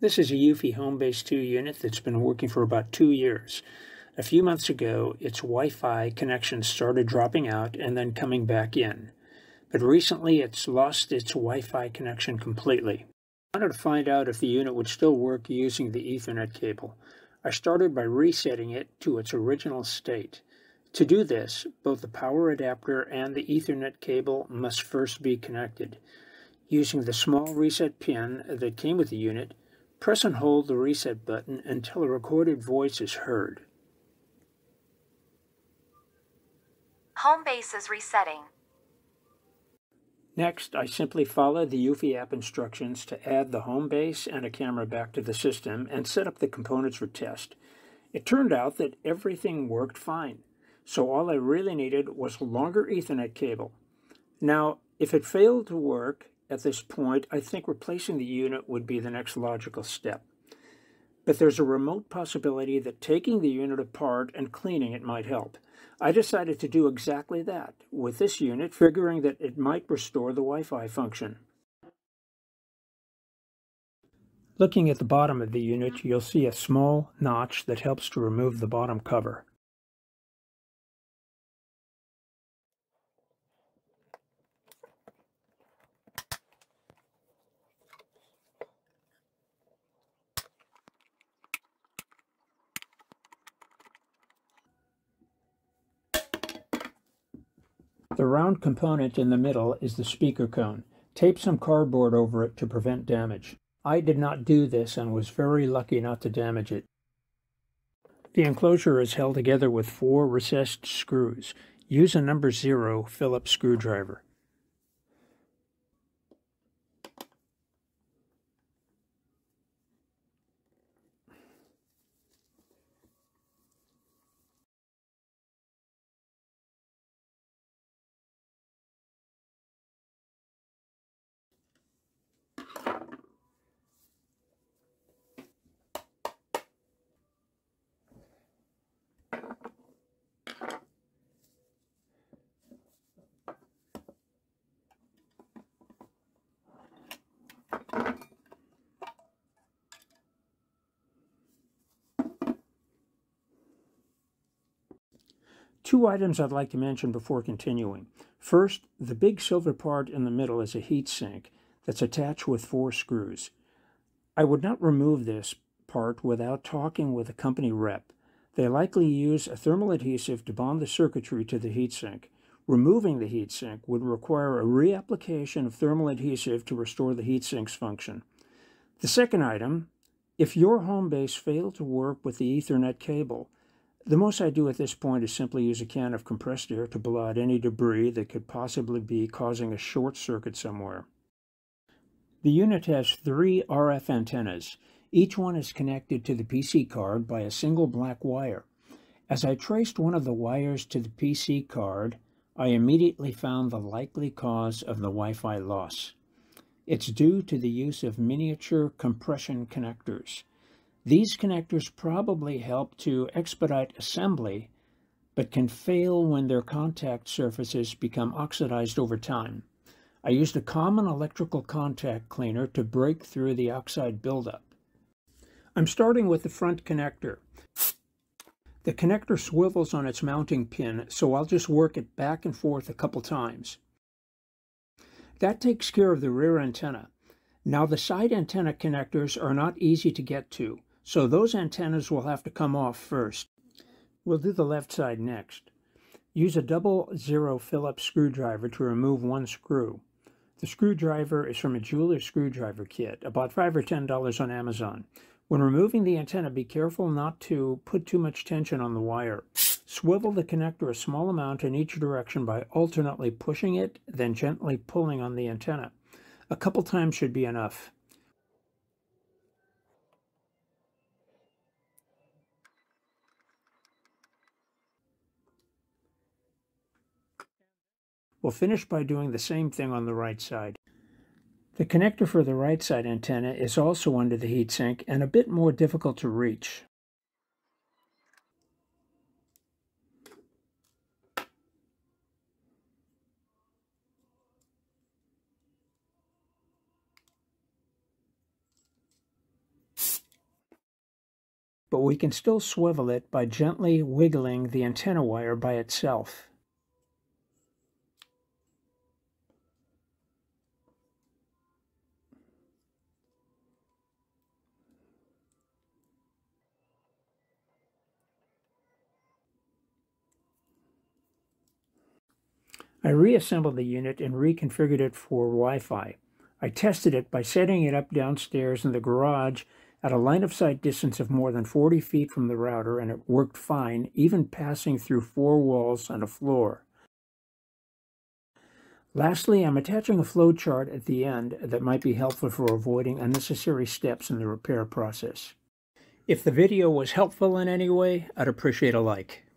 This is a Eufy Homebase 2 unit that's been working for about two years. A few months ago, its Wi-Fi connection started dropping out and then coming back in. But recently, it's lost its Wi-Fi connection completely. I wanted to find out if the unit would still work using the Ethernet cable. I started by resetting it to its original state. To do this, both the power adapter and the Ethernet cable must first be connected. Using the small reset pin that came with the unit, press and hold the reset button until a recorded voice is heard. Home base is resetting. Next, I simply follow the Eufy app instructions to add the home base and a camera back to the system and set up the components for test. It turned out that everything worked fine, so all I really needed was a longer Ethernet cable. Now, if it failed to work at this point, I think replacing the unit would be the next logical step. But there's a remote possibility that taking the unit apart and cleaning it might help. I decided to do exactly that with this unit, figuring that it might restore the Wi-Fi function. Looking at the bottom of the unit, you'll see a small notch that helps to remove the bottom cover. The round component in the middle is the speaker cone. Tape some cardboard over it to prevent damage. I did not do this and was very lucky not to damage it. The enclosure is held together with four recessed screws. Use a number zero Phillips screwdriver. Two items I'd like to mention before continuing. First, the big silver part in the middle is a heat sink that's attached with four screws. I would not remove this part without talking with a company rep. They likely use a thermal adhesive to bond the circuitry to the heatsink. Removing the heatsink would require a reapplication of thermal adhesive to restore the heatsink's function. The second item, if your home base failed to work with the Ethernet cable, the most I do at this point is simply use a can of compressed air to blow out any debris that could possibly be causing a short circuit somewhere. The unit has three RF antennas. Each one is connected to the PC card by a single black wire. As I traced one of the wires to the PC card, I immediately found the likely cause of the Wi-Fi loss. It's due to the use of miniature compression connectors. These connectors probably help to expedite assembly, but can fail when their contact surfaces become oxidized over time. I used a common electrical contact cleaner to break through the oxide buildup. I'm starting with the front connector. The connector swivels on its mounting pin, so I'll just work it back and forth a couple times. That takes care of the rear antenna. Now the side antenna connectors are not easy to get to. So those antennas will have to come off first. We'll do the left side next. Use a double zero Phillips screwdriver to remove one screw. The screwdriver is from a jeweler's screwdriver kit, about 5 or $10 on Amazon. When removing the antenna, be careful not to put too much tension on the wire. Swivel the connector a small amount in each direction by alternately pushing it, then gently pulling on the antenna. A couple times should be enough. We'll finish by doing the same thing on the right side. The connector for the right side antenna is also under the heatsink and a bit more difficult to reach. but we can still swivel it by gently wiggling the antenna wire by itself. I reassembled the unit and reconfigured it for Wi-Fi. I tested it by setting it up downstairs in the garage at a line of sight distance of more than 40 feet from the router and it worked fine, even passing through four walls and a floor. Lastly, I'm attaching a flowchart at the end that might be helpful for avoiding unnecessary steps in the repair process. If the video was helpful in any way, I'd appreciate a like.